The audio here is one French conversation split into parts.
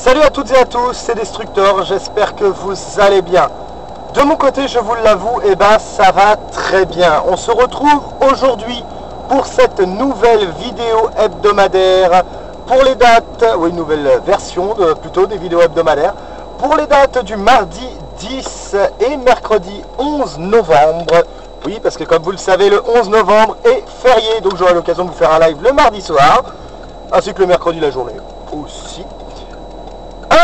Salut à toutes et à tous, c'est Destructor, j'espère que vous allez bien. De mon côté, je vous l'avoue, et eh ben ça va très bien. On se retrouve aujourd'hui pour cette nouvelle vidéo hebdomadaire pour les dates, oui, une nouvelle version de, plutôt des vidéos hebdomadaires, pour les dates du mardi 10 et mercredi 11 novembre. Oui, parce que comme vous le savez, le 11 novembre est férié, donc j'aurai l'occasion de vous faire un live le mardi soir, ainsi que le mercredi la journée aussi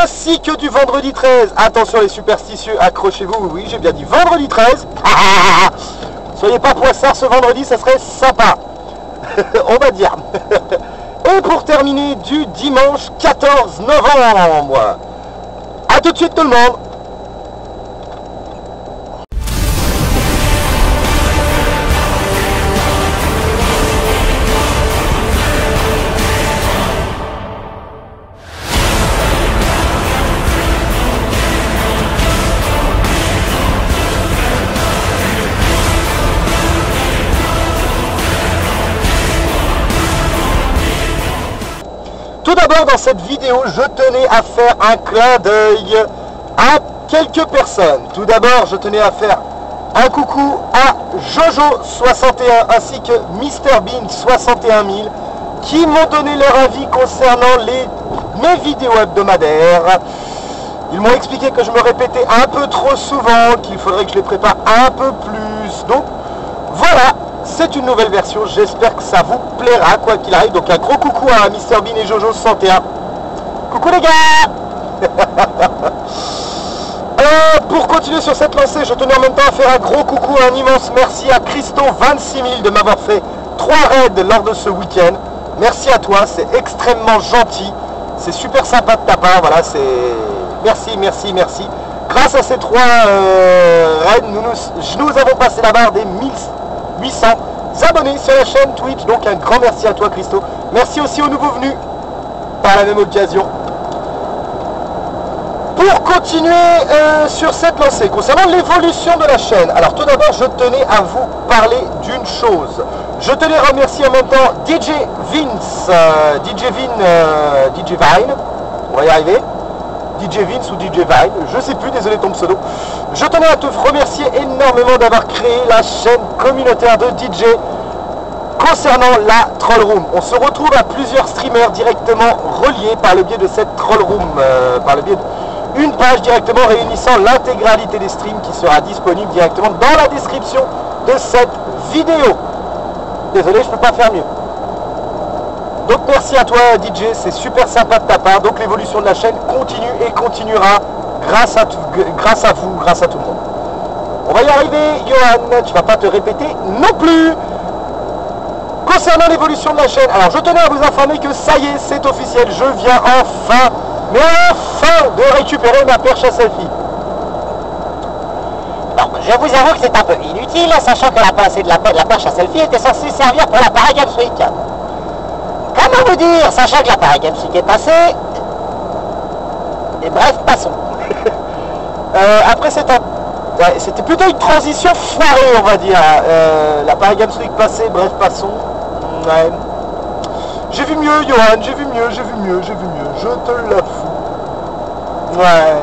ainsi que du vendredi 13. Attention les superstitieux, accrochez-vous, oui, j'ai bien dit vendredi 13. Soyez pas poissard ce vendredi, ça serait sympa. On va dire. Et pour terminer, du dimanche 14 novembre. A tout de suite tout le monde d'abord, dans cette vidéo, je tenais à faire un clin d'œil à quelques personnes. Tout d'abord, je tenais à faire un coucou à Jojo61 ainsi que Mr Bean 61000 qui m'ont donné leur avis concernant les, mes vidéos hebdomadaires. Ils m'ont expliqué que je me répétais un peu trop souvent, qu'il faudrait que je les prépare un peu plus. Donc voilà, c'est une nouvelle version, j'espère que ça vous plaira quoi qu'il arrive. Donc un gros coucou à Mr Bean et Jojo 61. Coucou les gars Pour continuer sur cette lancée, je tenais en même temps à faire un gros coucou, un immense merci à Christo26000 de m'avoir fait trois raids lors de ce week-end. Merci à toi, c'est extrêmement gentil, c'est super sympa de ta part, voilà, c'est... Merci, merci, merci. Grâce à ces trois euh, raids, nous, avons passé la barre des 1000 800 abonnés sur la chaîne Twitch. Donc un grand merci à toi Christo. Merci aussi aux nouveaux venus par la même occasion. Pour continuer euh, sur cette lancée, concernant l'évolution de la chaîne, alors tout d'abord je tenais à vous parler d'une chose. Je tenais à remercier en même temps DJ Vince, euh, DJ Vin, euh, DJ Vine, on va y arriver, DJ Vince ou DJ Vine, je sais plus, désolé ton pseudo. Je tenais à te remercier énormément d'avoir créé la chaîne communautaire de DJ concernant la Troll Room. On se retrouve à plusieurs streamers directement reliés par le biais de cette Troll Room, euh, par le biais d'une page directement réunissant l'intégralité des streams qui sera disponible directement dans la description de cette vidéo. Désolé, je ne peux pas faire mieux. Donc merci à toi DJ, c'est super sympa de ta part. Donc l'évolution de la chaîne continue et continuera grâce à, grâce à vous, grâce à tout le monde. On va y arriver, Johan, tu vas pas te répéter non plus. Concernant l'évolution de la chaîne, alors je tenais à vous informer que ça y est, c'est officiel, je viens enfin, mais enfin, de récupérer ma perche à selfie. Bon, je vous avoue que c'est un peu inutile, sachant que la, de la, la perche à selfie était censée servir pour l'appareil Games. Comment vous dire, sachant que l'appareil Games Week est passé, et bref, passons. Euh, après, c'était plutôt une transition foirée, on va dire. Euh, L'appareil Games Week passé, bref, passons. J'ai vu mieux, Johan, j'ai vu mieux, j'ai vu mieux, j'ai vu mieux. Je te l'avoue. Ouais.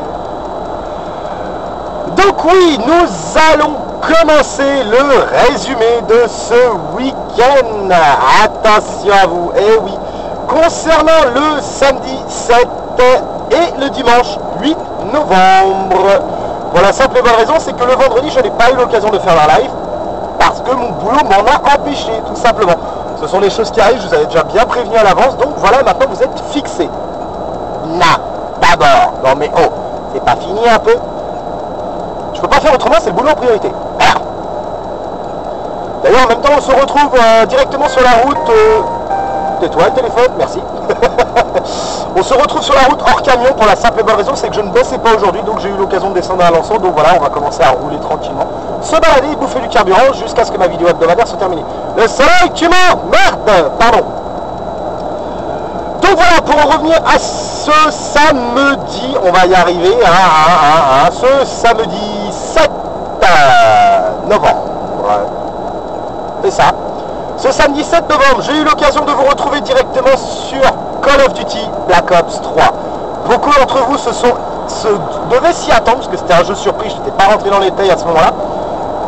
Donc oui, nous allons commencer le résumé de ce week-end. Attention à vous. Eh oui, concernant le samedi 7 et le dimanche 8 novembre. Pour la simple et bonne raison, c'est que le vendredi, je n'ai pas eu l'occasion de faire la live parce que mon boulot m'en a empêché, tout simplement. Ce sont les choses qui arrivent, je vous avais déjà bien prévenu à l'avance, donc voilà, maintenant vous êtes fixés. Là, d'abord, non mais oh, c'est pas fini un peu Je peux pas faire autrement, c'est le boulot en priorité. D'ailleurs, en même temps, on se retrouve euh, directement sur la route... Euh, Tais-toi, téléphone, merci. on se retrouve sur la route hors camion pour la simple et bonne raison, c'est que je ne bossais pas aujourd'hui, donc j'ai eu l'occasion de descendre à Alençon. Donc voilà, on va commencer à rouler tranquillement, se balader, bouffer du carburant jusqu'à ce que ma vidéo hebdomadaire soit terminée. Le soleil, tu mens Merde Pardon. Donc voilà, pour en revenir à ce samedi, on va y arriver, à hein, hein, hein, ce samedi 7 novembre. C'est ça. Ce samedi 7 novembre, j'ai eu l'occasion de vous retrouver directement sur Call of Duty Black Ops 3. Beaucoup d'entre vous se sont se devaient s'y attendre parce que c'était un jeu surprise, je n'étais pas rentré dans les détails à ce moment-là.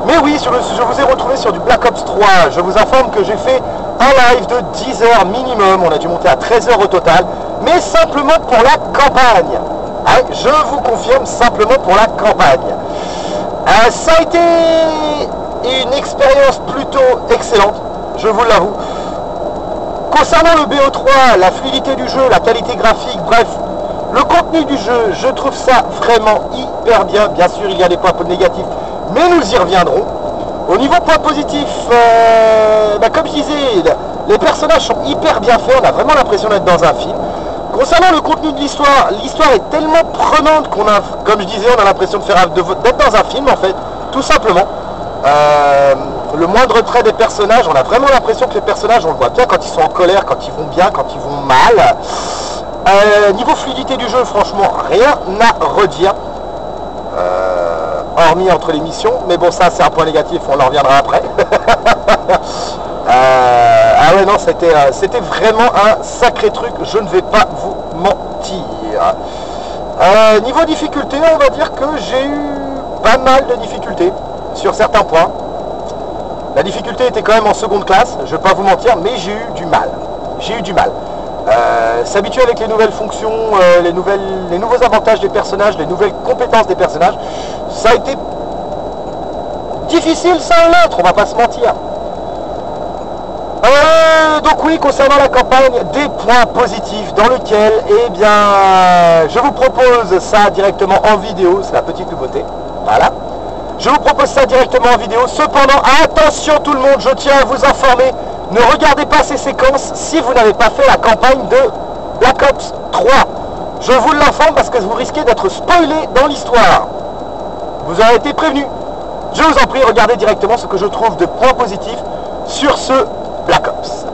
Mais oui, je vous ai retrouvé sur du Black Ops 3. Je vous informe que j'ai fait un live de 10 heures minimum. On a dû monter à 13 heures au total. Mais simplement pour la campagne. Hein, je vous confirme simplement pour la campagne. Euh, ça a été une expérience excellente, je vous l'avoue. Concernant le BO3, la fluidité du jeu, la qualité graphique, bref, le contenu du jeu, je trouve ça vraiment hyper bien. Bien sûr, il y a des points négatifs, mais nous y reviendrons. Au niveau point positif, euh, bah, comme je disais, les personnages sont hyper bien faits, on a vraiment l'impression d'être dans un film. Concernant le contenu de l'histoire, l'histoire est tellement prenante qu'on a, comme je disais, on a l'impression de faire d'être dans un film en fait, tout simplement. Euh, le moindre trait des personnages, on a vraiment l'impression que les personnages, on le voit bien quand ils sont en colère, quand ils vont bien, quand ils vont mal. Euh, niveau fluidité du jeu, franchement, rien à redire. Euh, hormis entre les missions, mais bon ça c'est un point négatif, on en reviendra après. Euh, ah ouais non, c'était vraiment un sacré truc, je ne vais pas vous mentir. niveau difficulté, on va dire que j'ai eu pas mal de difficultés sur certains points. La difficulté était quand même en seconde classe, je ne vais pas vous mentir, mais j'ai eu du mal. J'ai eu du mal. Euh, s'habituer avec les nouvelles fonctions, euh, les, nouveaux avantages des personnages, les nouvelles compétences des personnages, ça a été difficile sans l'autre, on va pas se mentir. Euh, donc oui, concernant la campagne, des points positifs dans lequel, eh bien, je vous propose ça directement en vidéo, c'est la petite nouveauté. Voilà. Je vous propose ça directement en vidéo. Cependant, attention tout le monde, je tiens à vous informer ne regardez pas ces séquences si vous n'avez pas fait la campagne de Black Ops 3. Je vous l'informe parce que vous risquez d'être spoilé dans l'histoire. Vous avez été prévenu. Je vous en prie, regardez directement ce que je trouve de points positifs sur ce Black Ops.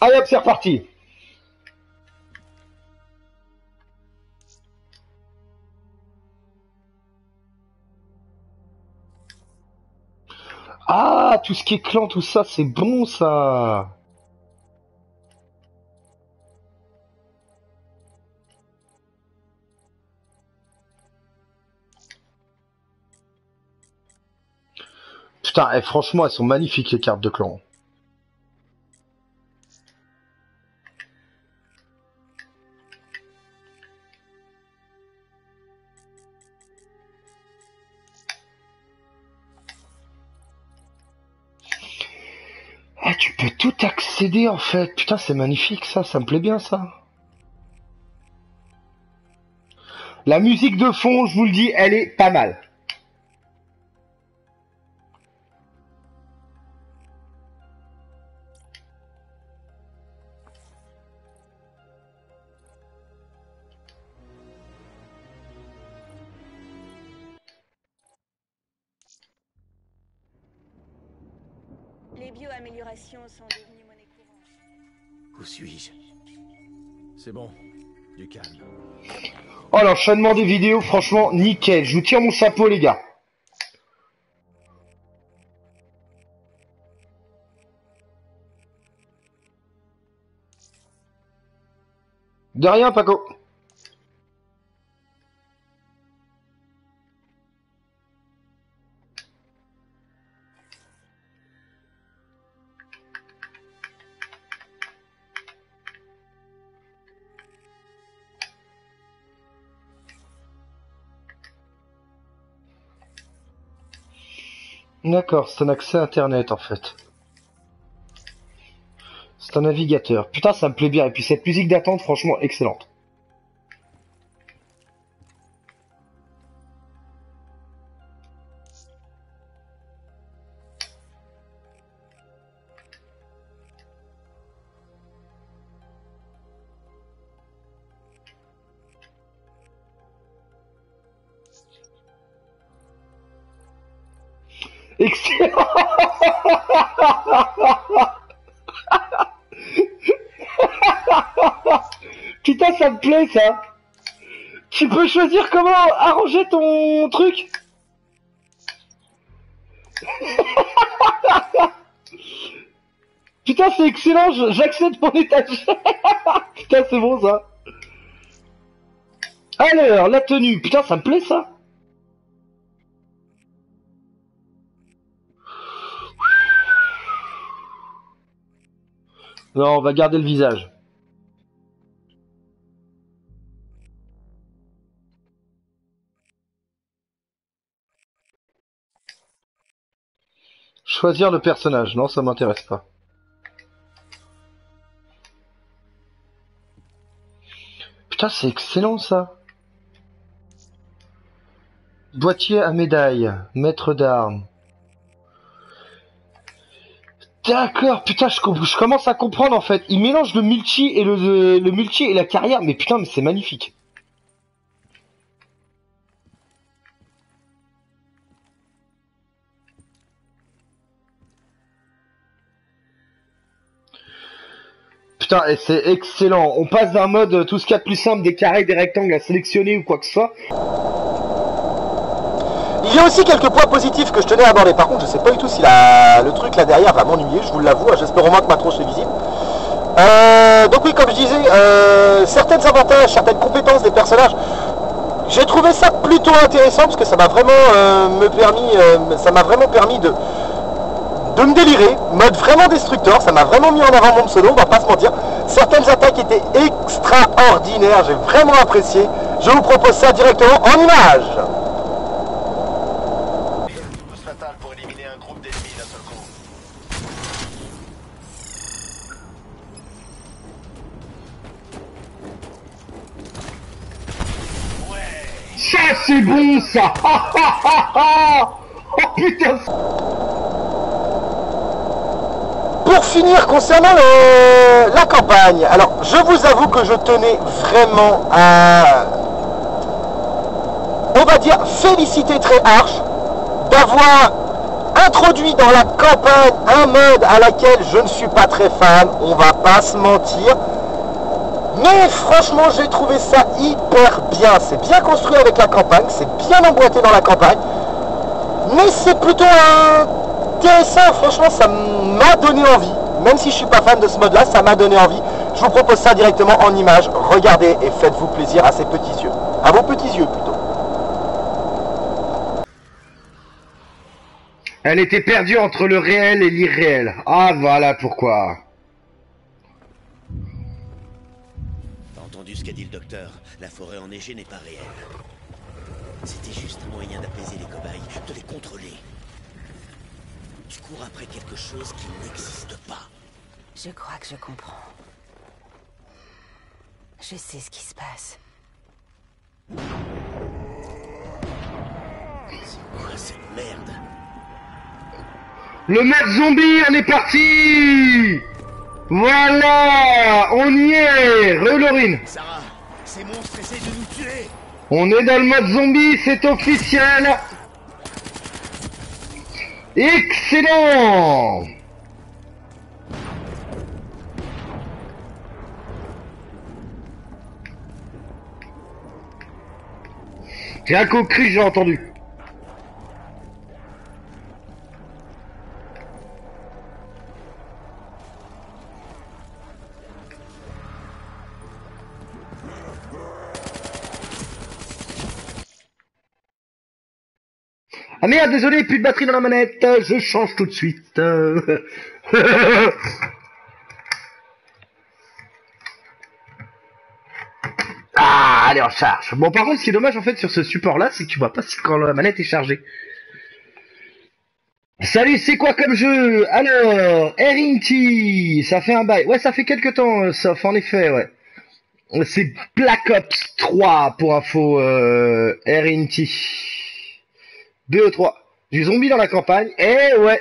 Allez hop, c'est reparti. Ah, tout ce qui est clan, tout ça, c'est bon ça. Putain, eh, franchement, elles sont magnifiques les cartes de clan. Tu peux tout accéder en fait. Putain, c'est magnifique ça, ça me plaît bien ça. La musique de fond, je vous le dis, elle est pas mal. Améliorations sont devenues monnaie courante. Où suis-je? C'est bon, du calme. Oh, l'enchaînement des vidéos, franchement, nickel. Je vous tire mon chapeau, les gars. De rien, Paco. D'accord, c'est un accès internet en fait. C'est un navigateur. Putain, ça me plaît bien. Et puis cette musique d'attente, franchement, excellente. Ça me plaît, ça Tu peux choisir comment arranger ton truc Putain, c'est excellent, j'accède mon étage. Putain, c'est bon ça. Alors, la tenue. Putain, ça me plaît ça. Non, on va garder le visage. Choisir le personnage. Non, ça m'intéresse pas. Putain, c'est excellent ça. Boîtier à médaille, maître d'armes. D'accord, putain, je, com- je commence à comprendre en fait. Il mélange le multi et le, le multi et la carrière, mais putain, mais c'est magnifique. Putain, et c'est excellent. On passe d'un mode euh, tout ce qu'il y a de plus simple, des carrés, des rectangles à sélectionner ou quoi que ce soit. Il y a aussi quelques points positifs que je tenais à aborder. Par contre, je sais pas du tout si la- le truc là derrière va m'ennuyer, je vous l'avoue. J'espère au moins que ma tronche est visible. Euh, donc oui, comme je disais, euh, certains avantages, certaines compétences des personnages, j'ai trouvé ça plutôt intéressant parce que ça m'a vraiment euh, me permis, ça m'a vraiment permis de de me délirer, mode vraiment destructeur, ça m'a vraiment mis en avant mon pseudo, on va pas se mentir. Certaines attaques étaient extraordinaires, j'ai vraiment apprécié. Je vous propose ça directement en image. Ça c'est bon ça Oh putain Pour finir, concernant la campagne, alors je vous avoue que je tenais vraiment à, on va dire, féliciter très Arch d'avoir introduit dans la campagne un mode à laquelle je ne suis pas très fan, on va pas se mentir. Mais franchement, j'ai trouvé ça hyper bien. C'est bien construit avec la campagne, c'est bien emboîté dans la campagne. Mais c'est plutôt franchement, ça m'a donné envie. Même si je suis pas fan de ce mode-là, ça m'a donné envie. Je vous propose ça directement en image. Regardez et faites-vous plaisir à ces petits yeux. À vos petits yeux plutôt. Elle était perdue entre le réel et l'irréel. Ah voilà pourquoi. T'as entendu ce qu'a dit le docteur? La forêt enneigée n'est pas réelle. C'était juste un moyen d'apaiser les cobayes, de les contrôler. Tu cours après quelque chose qui n'existe pas. Je crois que je comprends. Je sais ce qui se passe. C'est quoi cette merde? Le mode zombie, on est parti! Voilà! On y est! Relorine Sarah, ces monstres essaient de nous tuer. On est dans le mode zombie, c'est officiel Excellent J'ai un coup j'ai entendu. Ah merde, désolé, plus de batterie dans la manette, je change tout de suite. ah, allez, on charge. Bon, par contre, ce qui est dommage en fait sur ce support-là, c'est que tu vois pas si quand la manette est chargée. Salut, c'est quoi comme jeu? Alors, Erinty, ça fait un bail. Ouais, ça fait quelques temps, euh, sauf en effet, ouais. C'est Black Ops 3 pour info, euh. BE3. Du zombie dans la campagne. Eh ouais.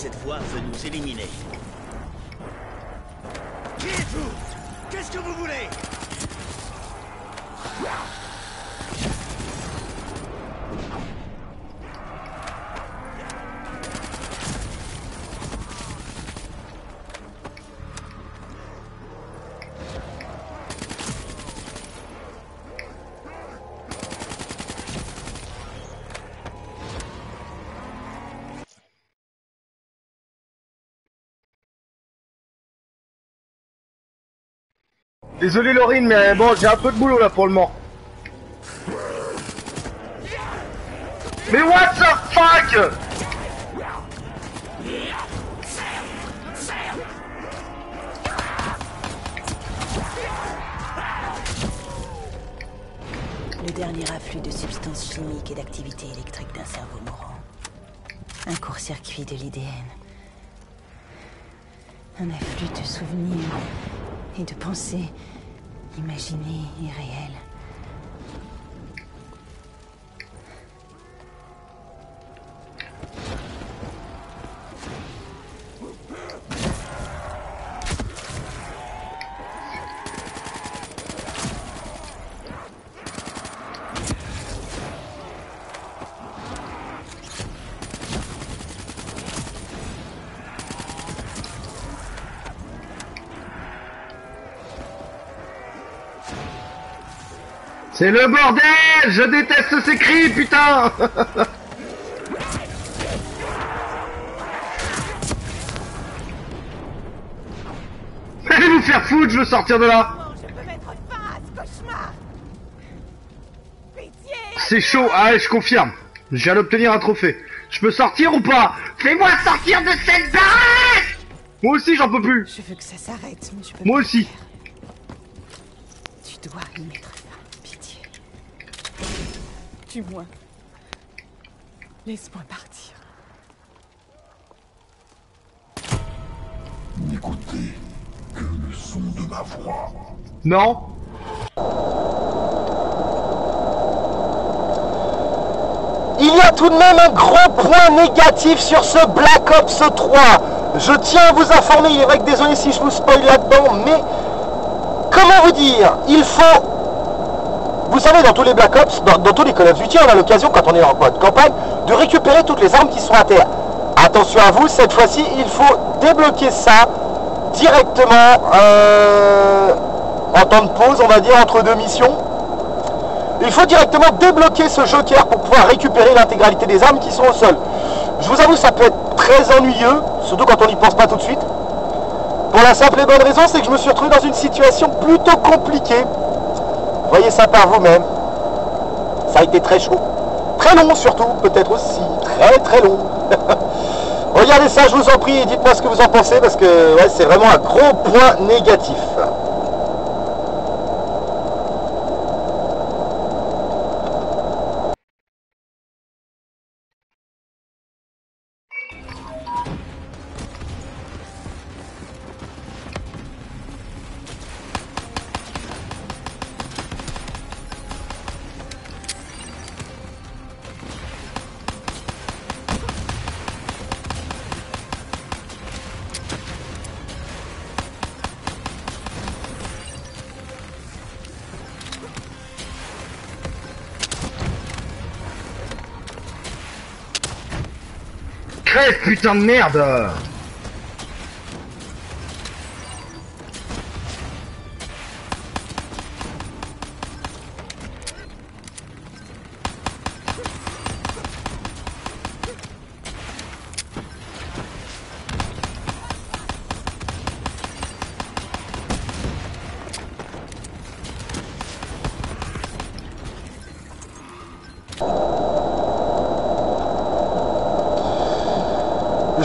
Cette voix veut nous éliminer. Désolé Laurine, mais bon, j'ai un peu de boulot là pour le moment. Mais what the fuck? Le dernier afflux de substances chimiques et d'activité électrique d'un cerveau mourant. Un court-circuit de l'IDN. Un afflux de souvenirs et de pensées imaginées et réelles. C'est le bordel Je déteste ces cris, putain Allez vous faire foutre, je veux sortir de là à C'est chaud, ah je confirme. Je viens d'obtenir un trophée. Je peux sortir ou pas? Fais-moi sortir de cette baraque Moi aussi j'en peux plus Je veux que ça s'arrête, mais je peux Moi pas aussi faire. Tu dois y mettre. Tue-moi. Laisse-moi partir. N'écoutez que le son de ma voix. Non Il y a tout de même un gros point négatif sur ce Black Ops 3. Je tiens à vous informer, il est vrai que désolé si je vous spoil là-dedans, mais comment vous dire Il faut... Vous savez, dans tous les Black Ops, dans, tous les Call of Duty, on a l'occasion, quand on est en mode campagne, de récupérer toutes les armes qui sont à terre. Attention à vous, cette fois-ci, il faut débloquer ça directement euh, en temps de pause, on va dire, entre deux missions. Il faut directement débloquer ce joker pour pouvoir récupérer l'intégralité des armes qui sont au sol. Je vous avoue, ça peut être très ennuyeux, surtout quand on n'y pense pas tout de suite. Pour la simple et bonne raison, c'est que je me suis retrouvé dans une situation plutôt compliquée. Voyez ça par vous-même. Ça a été très chaud. Très long surtout, peut-être aussi. Très très long. Regardez ça, je vous en prie, dites-moi ce que vous en pensez, parce que c'est vraiment un gros point négatif. Crève, putain de merde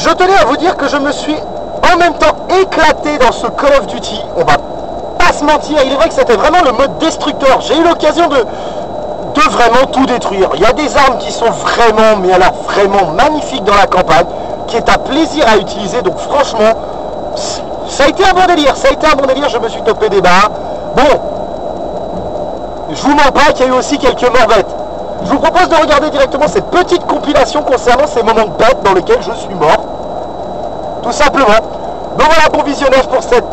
Je tenais à vous dire que je me suis en même temps éclaté dans ce Call of Duty. On va pas se mentir, il est vrai que c'était vraiment le mode destructeur. J'ai eu l'occasion de, vraiment tout détruire. Il y a des armes qui sont vraiment, mais alors vraiment magnifiques dans la campagne, qui est un plaisir à utiliser. Donc franchement, Ça a été un bon délire, ça a été un bon délire, je me suis topé des barres. Bon, je vous mens pas qu'il y a eu aussi quelques morts bêtes. Je vous propose de regarder directement cette petite compilation concernant ces moments de bête dans lesquels je suis mort. Tout simplement. Donc voilà pour visionnage pour cette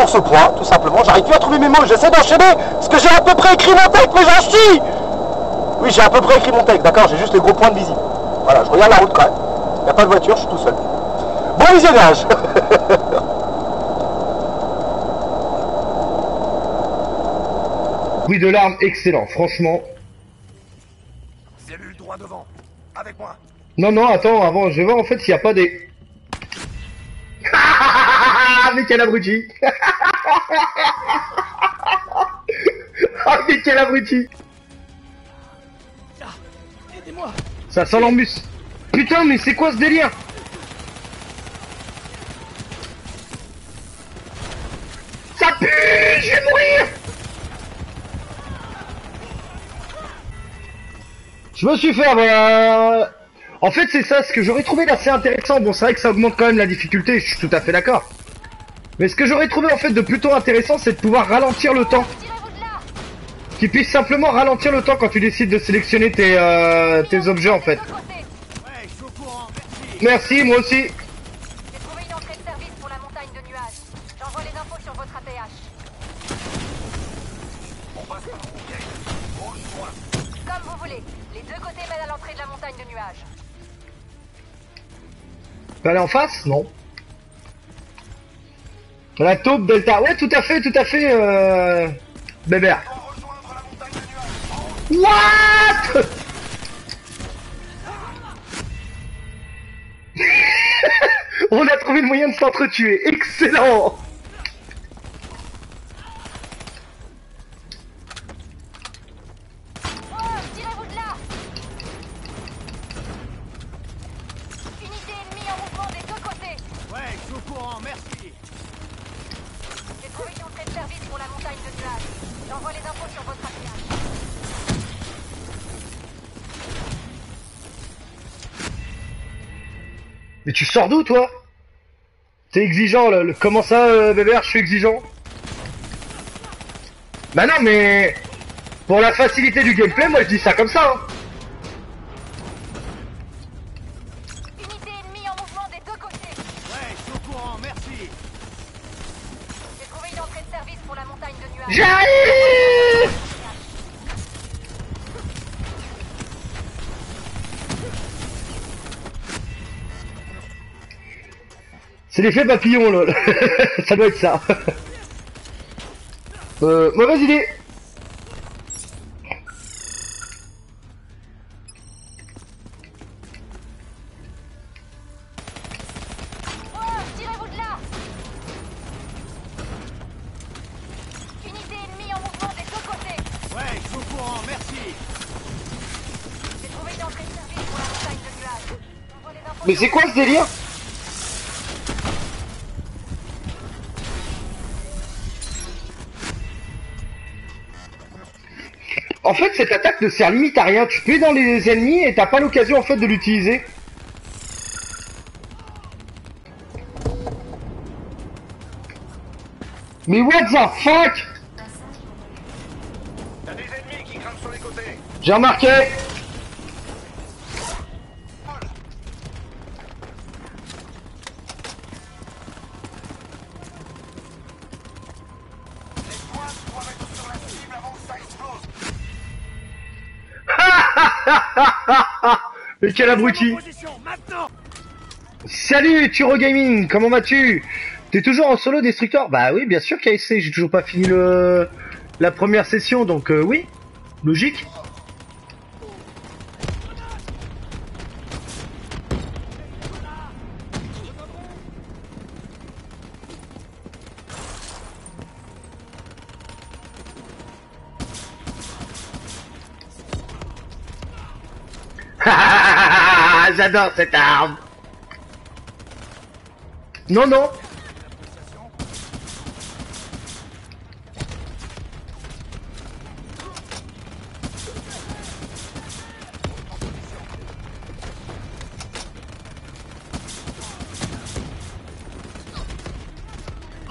pour ce point, tout simplement. J'arrive plus à trouver mes mots, j'essaie d'enchaîner, parce que j'ai à peu près écrit mon texte, mais j'en chie Oui, j'ai à peu près écrit mon texte, d'accord, j'ai juste les gros points de visite. Voilà, je regarde la route quand même. Il n'y a pas de voiture, je suis tout seul. Bon visionnage Bruit de larmes excellent, franchement. Cellule droit devant. Avec moi. Non, non, attends, avant, je vais voir en fait s'il n'y a pas des... mais quel abruti. Ah, mais quel abruti Aidez-moi. Ça sent l'embus. Putain, mais c'est quoi ce délire? Ça pue Je vais mourir. Je me suis fait avoir... En fait, c'est ça, ce que j'aurais trouvé d'assez intéressant. Bon, c'est vrai que ça augmente quand même la difficulté, je suis tout à fait d'accord. Mais ce que j'aurais trouvé en fait de plutôt intéressant, c'est de pouvoir ralentir le temps. Qui puisse simplement ralentir le temps quand tu décides de sélectionner tes, euh, objets en fait. Merci. Moi aussi. Comme vous voulez. Les deux côtés mènent à l'entrée de la montagne de nuages. Tu peux aller en face Non. La taupe Delta. Ouais, tout à fait, tout à fait, euh... Bébert. What? On a trouvé le moyen de s'entretuer. Excellent tu sors d'où, toi? T'es exigeant, là. le- Comment ça, euh, Bébert, je suis exigeant? Bah non, mais... Pour la facilité du gameplay, moi je dis ça comme ça. hein. C'est l'effet papillon, lol. ça doit être ça. euh, mauvaise idée. Oh, tirez-vous de là Unité En fait, cette attaque ne sert limite à rien. Tu peux dans les ennemis et t'as pas l'occasion en fait de l'utiliser. Mais what the fuck? T'as des Quel abruti. Salut Turo Gaming, comment vas-tu T'es toujours en solo destructeur Bah oui, bien sûr KSC, j'ai toujours pas fini le la première session, donc euh, oui, logique. j'adore cette arme. Non, non.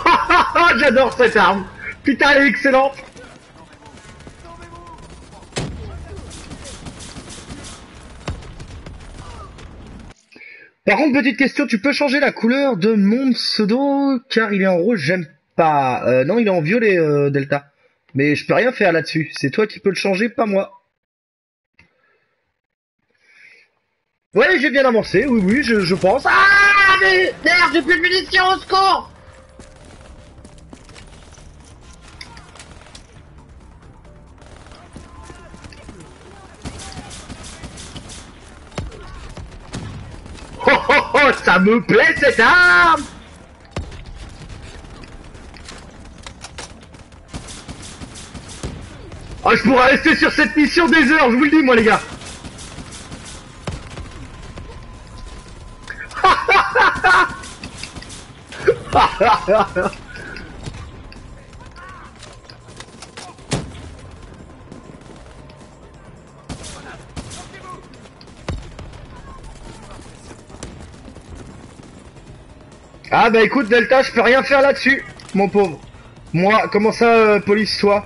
j'adore cette arme. Putain, elle est excellente. Contre, petite question, tu peux changer la couleur de mon pseudo car il est en rouge, j'aime pas. Euh, non, il est en violet, euh, Delta. Mais je peux rien faire là-dessus. C'est toi qui peux le changer, pas moi. Ouais, j'ai bien avancé, oui, oui, je, je pense. Ah, mais merde, j'ai plus de munitions, au secours Oh ça me plaît cette arme. Oh, je pourrais rester sur cette mission des heures, je vous le dis, moi, les gars Ah bah écoute Delta, je peux rien faire là-dessus, mon pauvre. Moi, comment ça, euh, police, toi?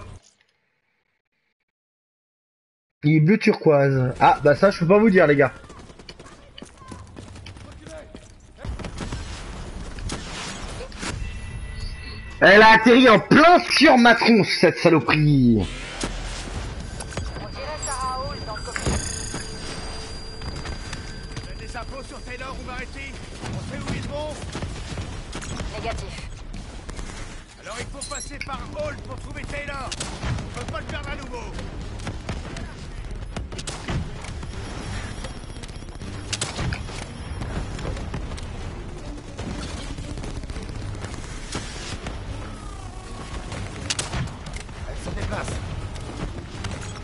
Il est bleu turquoise. Ah bah ça, je peux pas vous dire, les gars. Elle a atterri en plein sur ma tronche, cette saloperie. C'est par Holt pour trouver Taylor! On ne peut pas le faire à nouveau. Elle se déplace.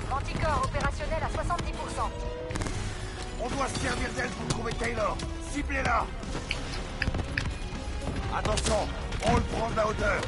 Anticorps opérationnel à 70%. On doit se servir d'elle pour trouver Taylor. Ciblez-la. Attention, on le prend de la hauteur.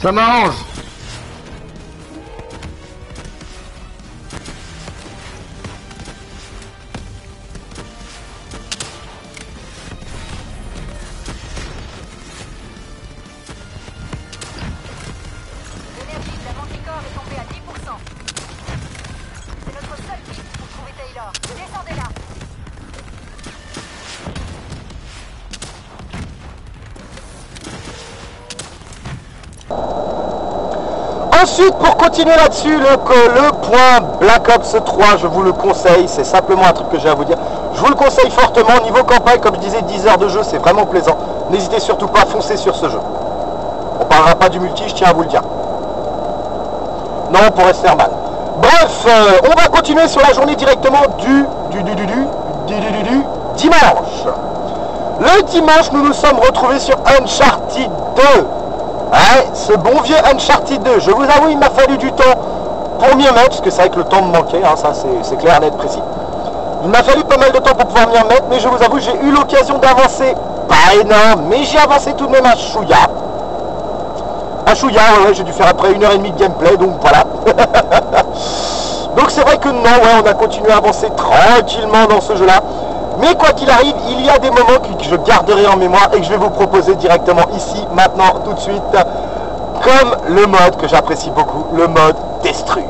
Samaons Pour continuer là-dessus, le, le point Black Ops 3, je vous le conseille, c'est simplement un truc que j'ai à vous dire. Je vous le conseille fortement, niveau campagne, comme je disais, 10 heures de jeu, c'est vraiment plaisant. N'hésitez surtout pas à foncer sur ce jeu. On parlera pas du multi, je tiens à vous le dire. Non, on pourrait se faire mal. Bref, euh, on va continuer sur la journée directement du, du, du, du, du, du, du, du, du dimanche. Le dimanche, nous nous sommes retrouvés sur Uncharted 2. Ouais, ce bon vieux Uncharted 2. Je vous avoue, il m'a fallu du temps pour m'y remettre, parce que c'est vrai que le temps me manquait, hein, ça c'est- clair, net, précis. Il m'a fallu pas mal de temps pour pouvoir m'y remettre, mais je vous avoue, j'ai eu l'occasion d'avancer, pas énorme, mais j'ai avancé tout de même un chouïa. Un chouïa, j'ai dû faire après une heure et demie de gameplay, donc voilà. donc c'est vrai que non, ouais, on a continué à avancer tranquillement dans ce jeu-là. Mais quoi qu'il arrive, il y a des moments que je garderai en mémoire et que je vais vous proposer directement ici, maintenant, tout de suite, comme le mode que j'apprécie beaucoup, le mode Destru.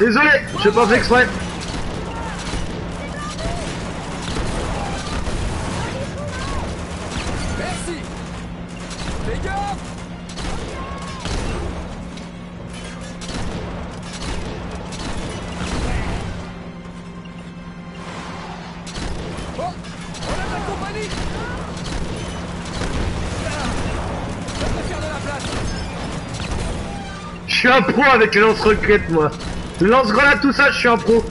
Désolé, je pas fait exprès. Merci. Je suis à poids avec les lance-roquettes, moi. Lance-grenade, tout ça, je suis un pro.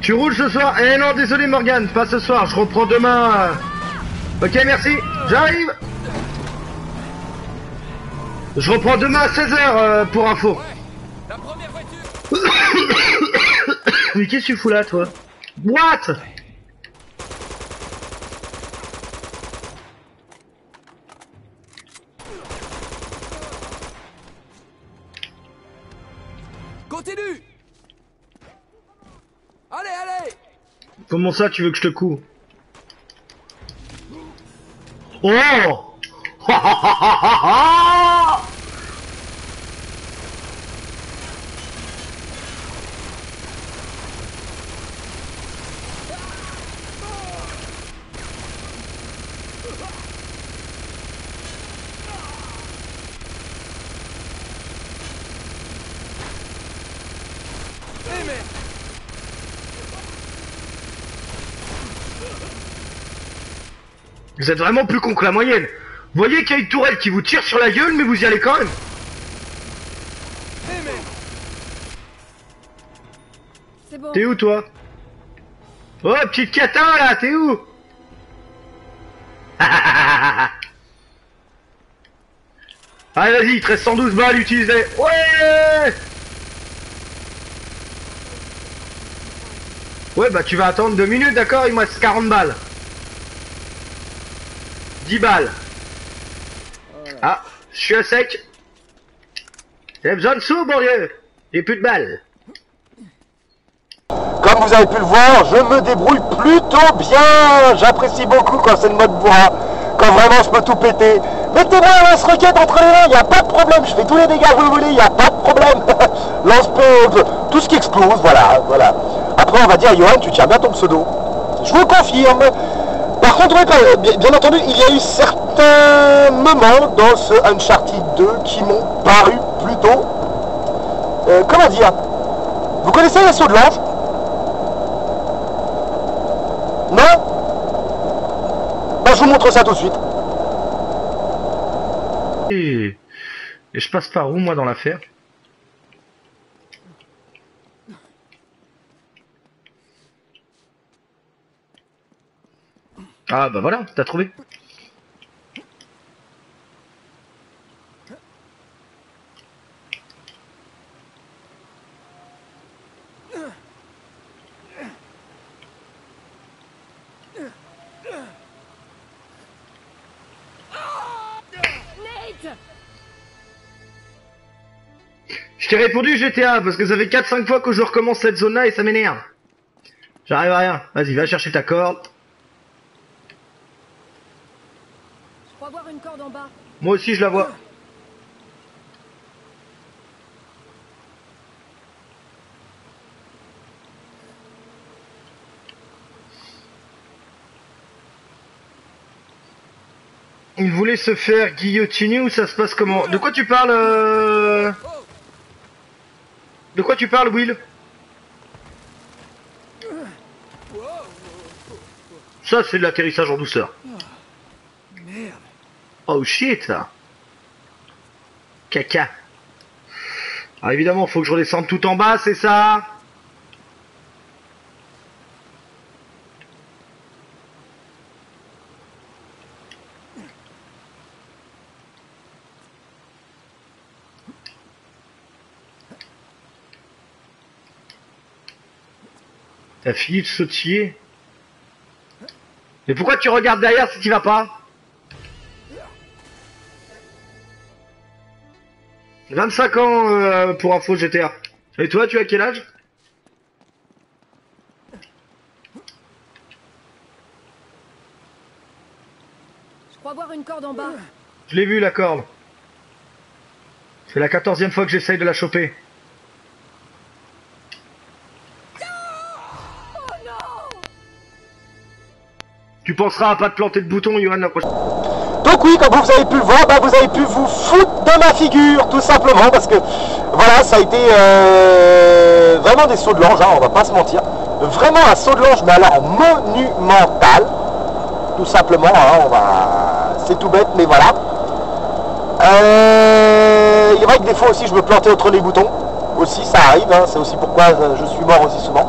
Tu roules ce soir? Eh non, désolé Morgane, pas ce soir, je reprends demain. euh. Ok, merci, j'arrive Je reprends demain à 16h pour info. Voiture Mais qu'est-ce que tu fous là, toi? What? Comment ça, tu veux que je te couds Oh Eh merde Vous êtes vraiment plus con que la moyenne. Vous voyez qu'il y a une tourelle qui vous tire sur la gueule, mais vous y allez quand même. C'est bon. T'es où, toi? Oh, petite catin, là, t'es où? Allez, vas-y, il te reste 112 balles utilisées. Ouais Ouais, bah tu vas attendre 2 minutes, d'accord? Il me reste 40 balles. 10 balles. Ah, je suis à sec. J'ai besoin de sous, bon Dieu. J'ai plus de balles. Comme vous avez pu le voir, je me débrouille plutôt bien. J'apprécie beaucoup quand c'est le mode bois, quand vraiment je peux tout péter. Mettez-moi un lance-roquette entre les mains, il n'y a pas de problème. Je fais tous les dégâts que vous voulez, il n'y a pas de problème. Lance-peu, tout ce qui explose, voilà, voilà. Après, on va dire, Johan, tu tiens bien ton pseudo. Je vous confirme. Par contre, bien, entendu, il y a eu certains moments dans ce Uncharted 2 qui m'ont paru plutôt... euh, comment dire Vous connaissez les sauts de l'ange Non? Ben, je vous montre ça tout de suite. Et je passe par où, moi, dans l'affaire Ah, bah voilà, t'as trouvé. Je t'ai répondu GTA parce que ça fait 4-5 fois que je recommence cette zone-là et ça m'énerve. J'arrive à rien. Vas-y, va chercher ta corde. Je crois voir une corde en bas. Moi aussi, je la vois. Il voulait se faire guillotiner ou ça se passe comment De quoi tu parles euh... De quoi tu parles, Will Ça, c'est de l'atterrissage en douceur. Oh shit. Caca. Alors évidemment, faut que je redescende tout en bas, c'est ça? T'as fini de sautiller? Mais pourquoi tu regardes derrière si tu vas pas? 25 ans euh, pour info GTA. Et toi, tu as quel âge? Je crois voir une corde en bas. Je l'ai vu la corde. C'est la quatorzième fois que j'essaye de la choper. Tu penseras à pas te planter de bouton, Johan, la prochaine. Donc oui, comme vous avez pu le voir, bah, vous avez pu vous foutre de ma figure, tout simplement, parce que voilà, ça a été euh, vraiment des sauts de l'ange, hein, on va pas se mentir. Vraiment un saut de l'ange, mais alors monumental, tout simplement. hein, c'est tout bête, mais voilà. Euh, il est vrai que des fois aussi je me plantais entre les boutons. Aussi, ça arrive, hein, c'est aussi pourquoi euh, je suis mort aussi souvent.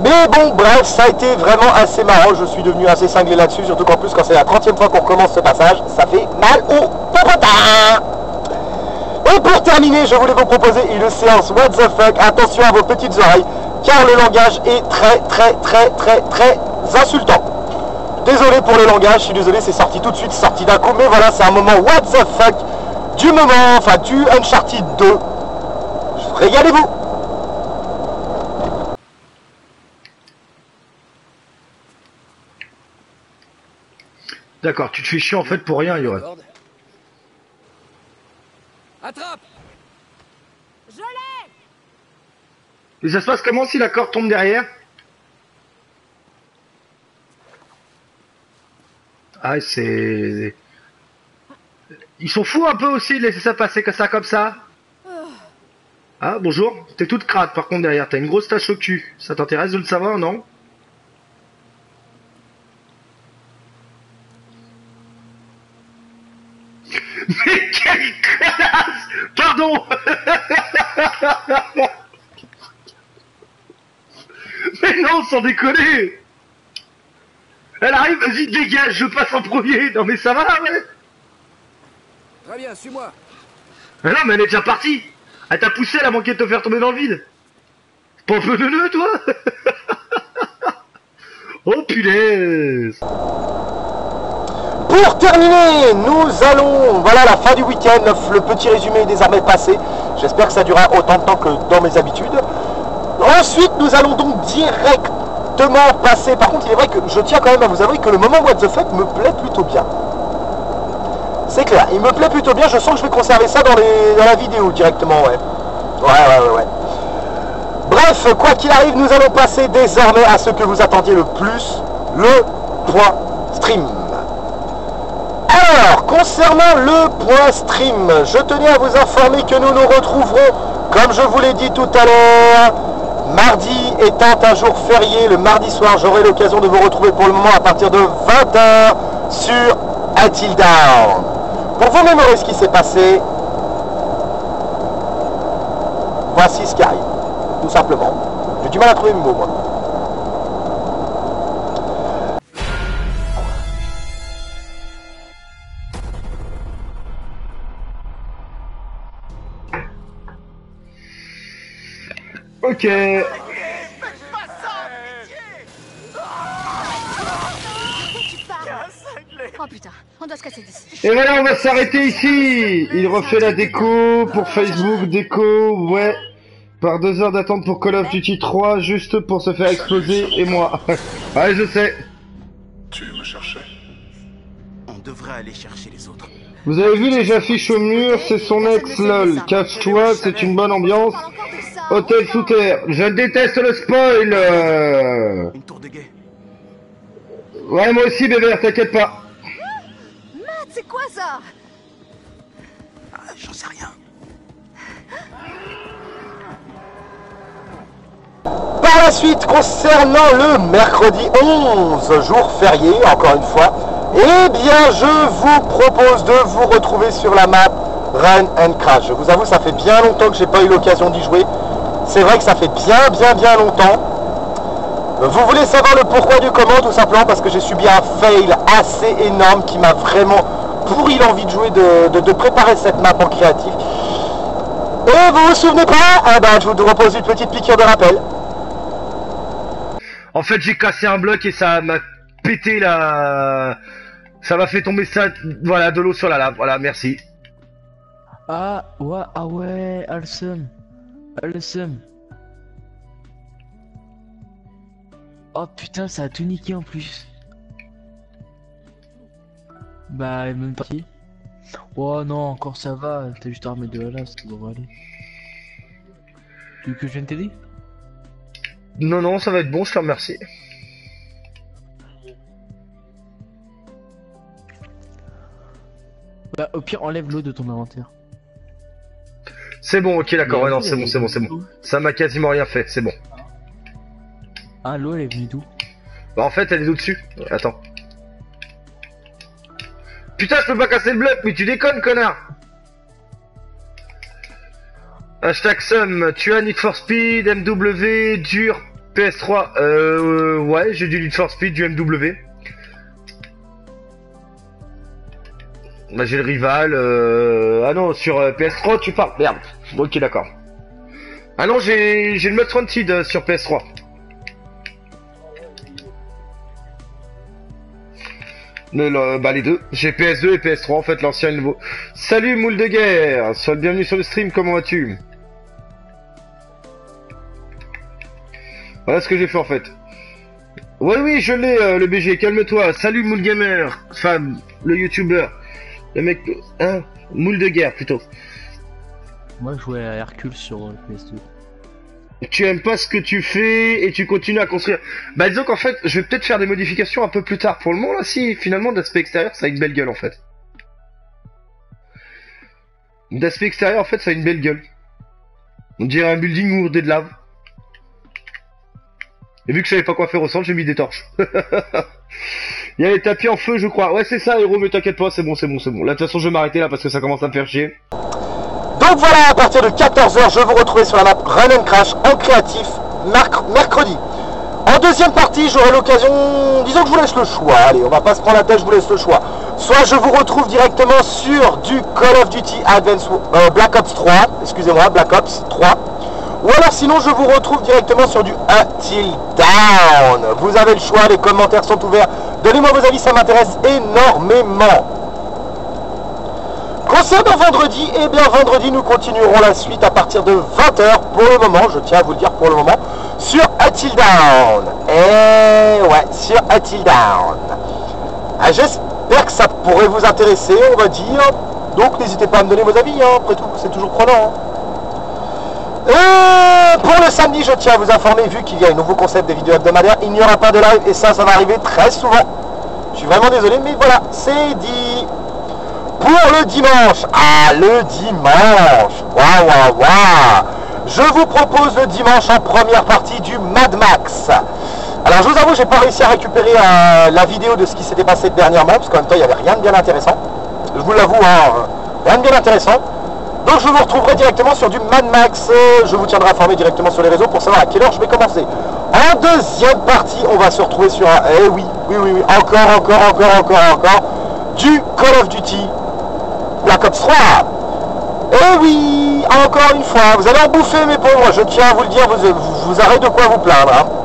Mais bon, bref, ça a été vraiment assez marrant. Je suis devenu assez cinglé là-dessus, surtout qu'en plus, quand c'est la 30 fois qu'on recommence ce passage, ça fait mal au popotin. Et pour terminer, je voulais vous proposer une séance What the fuck. Attention à vos petites oreilles, car le langage est très, très, très, très, très insultant. Désolé pour le langage, je suis désolé, c'est sorti tout de suite, sorti d'un coup, mais voilà, c'est un moment What the fuck du moment, enfin du Uncharted 2. Régalez-vous D'accord, tu te fais chier en fait pour rien, Yoann. Attrape Je l'ai Et ça se passe comment si la corde tombe derrière? Ah, c'est... Ils sont fous un peu aussi de laisser ça passer que ça comme ça. Ah, bonjour. T'es toute crade par contre derrière. T'as une grosse tache au cul. Ça t'intéresse de le savoir, non? Mais quelle connasse Pardon. Mais non, sans déconner. Elle arrive, vas-y, dégage, je passe en premier. Non mais ça va, ouais. Très bien, suis-moi. Mais non, mais elle est déjà partie. Elle t'a poussé, elle a manqué de te faire tomber dans le vide. Pas un peu de nœud, toi. Oh punaise Pour terminer, nous allons, voilà la fin du week-end, le petit résumé désormais passé. J'espère que ça durera autant de temps que dans mes habitudes. Ensuite, nous allons donc directement passer. Par contre, il est vrai que je tiens quand même à vous avouer que le moment What the fuck me plaît plutôt bien. C'est clair, il me plaît plutôt bien. Je sens que je vais conserver ça dans, les, dans la vidéo directement, ouais. Ouais, ouais, ouais, ouais. Bref, quoi qu'il arrive, nous allons passer désormais à ce que vous attendiez le plus, le point stream. Alors, concernant le point stream, je tenais à vous informer que nous nous retrouverons, comme je vous l'ai dit tout à l'heure, mardi étant un jour férié, le mardi soir, j'aurai l'occasion de vous retrouver pour le moment à partir de 20h sur Until. Pour vous mémorer ce qui s'est passé, voici ce qui arrive, tout simplement. J'ai du mal à trouver mes mots, moi. Ok. Oh putain, on doit se casser d'ici. Et voilà, on va s'arrêter ici. Il refait la déco pour Facebook, déco, ouais. Par deux heures d'attente pour Call of Duty 3, juste pour se faire exploser, et moi. ouais, je sais. Tu me cherchais On devrait aller chercher les autres. Vous avez vu les affiches au mur, c'est son ex, lol. Cache-toi, c'est une bonne ambiance. Hôtel sous terre. Je déteste le spoil. euh. Ouais, moi aussi, bébé, t'inquiète pas. Matt, c'est quoi ça? Ah, J'en sais rien. Par la suite, concernant le mercredi 11, jour férié, encore une fois, eh bien, je vous propose de vous retrouver sur la map Run and Crash. Je vous avoue, ça fait bien longtemps que j'ai pas eu l'occasion d'y jouer. C'est vrai que ça fait bien, bien, bien longtemps. Vous voulez savoir le pourquoi du comment Tout simplement parce que j'ai subi un fail assez énorme qui m'a vraiment pourri l'envie de jouer, de, préparer cette map en créatif. Et vous vous souvenez pas? Ah ben, je vous propose une petite piqûre de rappel. En fait, j'ai cassé un bloc et ça m'a pété la... Ça m'a fait tomber ça, voilà, de l'eau sur la lave. Voilà, merci. Ah, ouais, ah ouais, Alsum. Alsum. Oh putain, ça a tout niqué en plus. Bah, même partie. Oh non, encore ça va, t'as juste à remettre de la lave, ça devrait aller. Tu veux que je vienne t'aider? Non, non, ça va être bon, je te remercie. Bah, au pire, enlève l'eau de ton inventaire. C'est bon, ok, d'accord, ouais, non, c'est bon, c'est bon, est c'est bon. Ça m'a quasiment rien fait, c'est bon. Ah, l'eau, elle est venue d'où? Bah, en fait, elle est d'au-dessus. Attends. Putain, je peux pas casser le bloc, mais tu déconnes, connard Hashtag Sum, tu as Need for Speed, MW, dur, PS3. Euh, ouais, j'ai du Need for Speed, du MW. Bah, j'ai le rival. Euh... Ah non, sur euh, PS3, tu parles. Merde. Ok, d'accord. Ah non, j'ai le Most Wanted euh, sur PS3. Le, bah les deux. J'ai PS2 et PS3 en fait, l'ancien et le nouveau. Salut Moule de guerre, sois le bienvenu sur le stream, comment vas-tu? Voilà ce que j'ai fait en fait. Oui oui je l'ai euh, le BG, calme-toi. Salut Moule Gamer, femme, le youtubeur. Le mec... Hein Moule de guerre plutôt. Moi, je jouais à Hercule sur euh, PS2. Tu aimes pas ce que tu fais et tu continues à construire. Bah disons qu'en fait, je vais peut-être faire des modifications un peu plus tard. Pour le moment là, si finalement d'aspect extérieur, ça a une belle gueule en fait. D'aspect extérieur, en fait, ça a une belle gueule. On dirait un building ourdé de lave. Et vu que je savais pas quoi faire au centre, j'ai mis des torches. Il y a les tapis en feu, je crois. Ouais, c'est ça, héros, mais t'inquiète pas, c'est bon, c'est bon, c'est bon. Là, de toute façon, je vais m'arrêter là parce que ça commence à me faire chier. Donc voilà, à partir de 14h, je vous retrouve sur la map Run and Crash en créatif mercredi. En deuxième partie, j'aurai l'occasion, disons que je vous laisse le choix, allez, on va pas se prendre la tête, je vous laisse le choix. Soit je vous retrouve directement sur du Call of Duty Advance euh, Black Ops 3, excusez-moi, Black Ops 3. Ou alors sinon je vous retrouve directement sur du Until Down. Vous avez le choix, les commentaires sont ouverts. Donnez-moi vos avis, ça m'intéresse énormément. Concernant vendredi, eh bien vendredi nous continuerons la suite à partir de 20h pour le moment, je tiens à vous le dire pour le moment, sur Until Down. Et ouais, sur Until Down. Ah, J'espère que ça pourrait vous intéresser, on va dire. Donc n'hésitez pas à me donner vos avis, hein, après tout, c'est toujours prenant. hein. Euh, pour le samedi, je tiens à vous informer, vu qu'il y a un nouveau concept des vidéos hebdomadaires, il n'y aura pas de live et ça, ça va arriver très souvent. Je suis vraiment désolé, mais voilà, c'est dit. Pour le dimanche, ah le dimanche, waouh waouh waouh, je vous propose le dimanche en première partie du Mad Max. Alors je vous avoue, j'ai pas réussi à récupérer euh, la vidéo de ce qui s'était passé dernièrement, parce qu'en même temps il n'y avait rien de bien intéressant. Je vous l'avoue, hein, rien de bien intéressant. Donc je vous retrouverai directement sur du Mad Max. Euh, Je vous tiendrai informé directement sur les réseaux pour savoir à quelle heure je vais commencer. En deuxième partie, on va se retrouver sur un... Eh oui, oui, oui, oui, encore, encore, encore, encore, encore, du Call of Duty Black Ops 3. Eh oui, encore une fois, vous allez en bouffer mes pauvres, je tiens à vous le dire, vous, vous, de quoi vous plaindre. hein.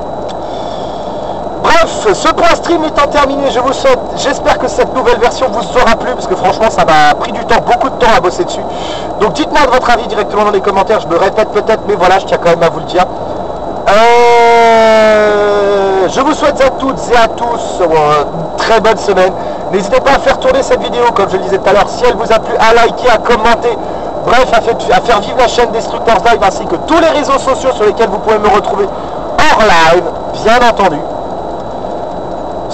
Bref, ce point stream étant terminé, je vous souhaite, j'espère que cette nouvelle version vous aura plu, parce que franchement ça m'a pris du temps, beaucoup de temps à bosser dessus. Donc dites-moi votre avis directement dans les commentaires, je me répète peut-être, mais voilà, je tiens quand même à vous le dire. Euh, je vous souhaite à toutes et à tous euh, une très bonne semaine. N'hésitez pas à faire tourner cette vidéo, comme je le disais tout à l'heure, si elle vous a plu, à liker, à commenter. Bref, à, à faire vivre la chaîne Destructors Live ainsi que tous les réseaux sociaux sur lesquels vous pouvez me retrouver hors live, bien entendu.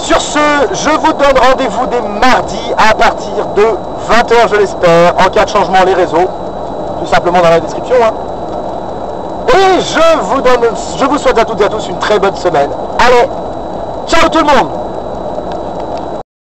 Sur ce, je vous donne rendez-vous dès mardi à partir de 20h, je l'espère, en cas de changement les réseaux, tout simplement dans la description. hein. Et je vous donne, je vous souhaite à toutes et à tous une très bonne semaine. Allez, ciao tout le monde